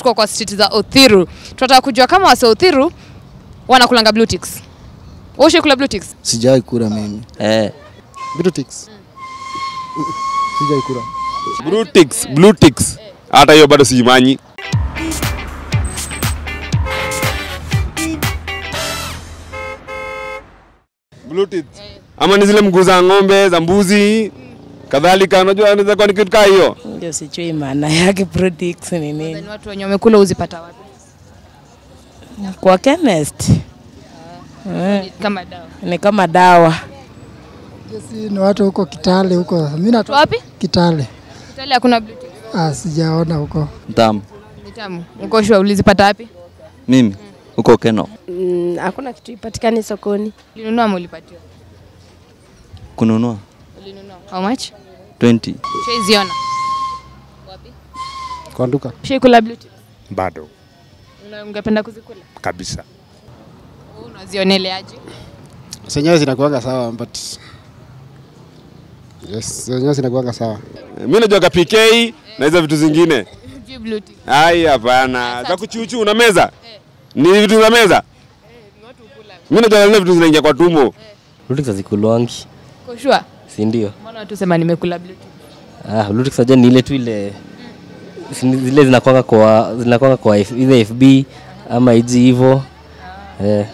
tuko kwa street za Othiru. Tunataka kujua kama wase Othiru wanakulanga blue ticks. Wewe ushakula blue ticks? Sijawahi kula mimi. Eh, Blue ticks. Sijawahi kula. Blue ticks, blue ticks. Hata hiyo bado sijimanyi. Blue ticks. Ama ni zile mguu za ng'ombe, za mbuzi, kadhalika. Unajua anaweza kuwa ni kitu kaa hiyo. Ndio sijui maana yake products ni nini. Watu wenye wamekula uzipata wapi? Kwa chemist Kama dawa. ni kama dawa. Sisi ni watu huko Kitale huko. Mimi Tu natoka wapi? Kitale. Kitale hakuna Bluetooth. Ah, sijaona huko. mtamu. Mtamu. tamu. Uko ulizipata wapi? Mimi huko Keno Mm, hakuna kitu ipatikani sokoni. Ulinunua ama ulipatiwa? kununua Ulinunua. How much? 20 Ushaiziona? Kwa duka. Ushaikula blue ticks? Bado Una- Ungependa kuzikula? kabisa. Wewe Unazioneleaje? Zenyewe zinakuanga sawa but Yes, zenyewe zinakuanga sawa. Mimi najua ka PK na hizo vitu zingine. Ai, hapana. Za kuchuchu na meza. Ni vitu za meza. Mimi najua vitu zinaingia kwa tumbo. Rudi kazi kulwangi. Kwa sure? si ndio? Mbona watu sema nimekula Bluetooth? Ah, Bluetooth najua ni ile tu ile zile zinakwanga kwa zinakwanga kwa ile FB ama IG hivyo eh.